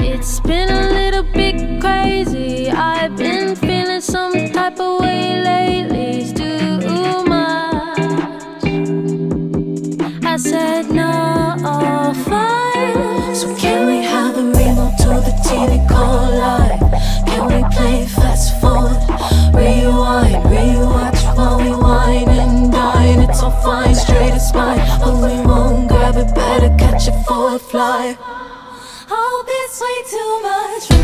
It's been a little bit crazy. I've been feeling some type of way lately. It's too much. I said no, oh, fine. So can we have a remote to the TV call light? Can we play fast forward, rewind, rewatch while we wine and dine? It's all fine, straight as mine, but we won't grab it. Better catch it for a fly. It's way too much.